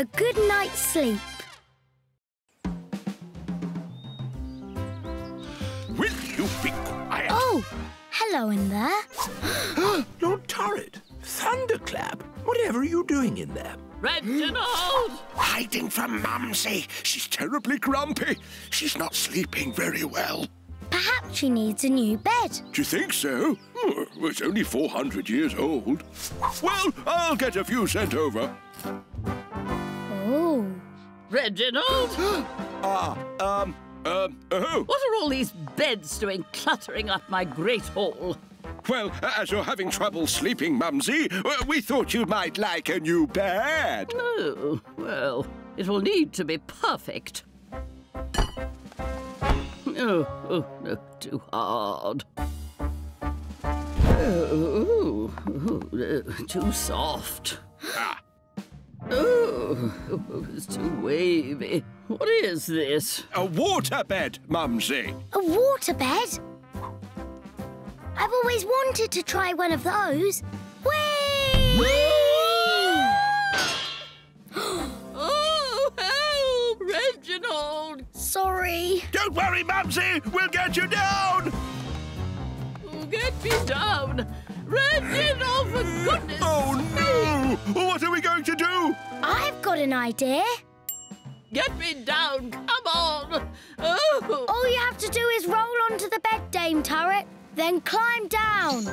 a good night's sleep. Will you be quiet? Oh, hello in there. Lord Turret, Thunderclap, whatever are you doing in there? Reginald! Hiding from Mumsy. She's terribly grumpy. She's not sleeping very well. Perhaps she needs a new bed. Do you think so? Oh, it's only 400 years old. Well, I'll get a few sent over. Oh. Reginald! Ah, um, um, oh. What are all these beds doing cluttering up my great hall? Well, as you're having trouble sleeping, Mumsy, uh, we thought you might like a new bed. Oh, well, it will need to be perfect. Oh, oh no, too hard. Oh, oh, oh, too soft. Ah, Oh, oh, it's too wavy. What is this? a water bed, Mumsy. A waterbed? I've always wanted to try one of those. Whee! Oh, help! Reginald! Sorry. Don't worry, Mumsy. We'll get you down. Get me down! Reginald, for goodness Oh, no. An idea. Get me down! Come on! Oh! All you have to do is roll onto the bed, Dame Turret, then climb down.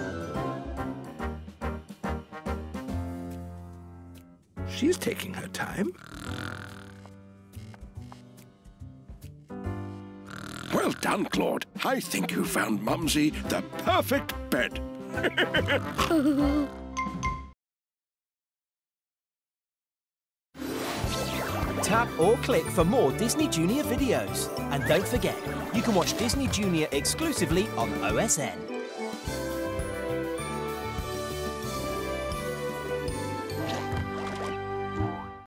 She's taking her time. Well done, Claude. I think you found Mumsy the perfect bed. Tap or click for more Disney Junior videos. And don't forget, you can watch Disney Junior exclusively on OSN.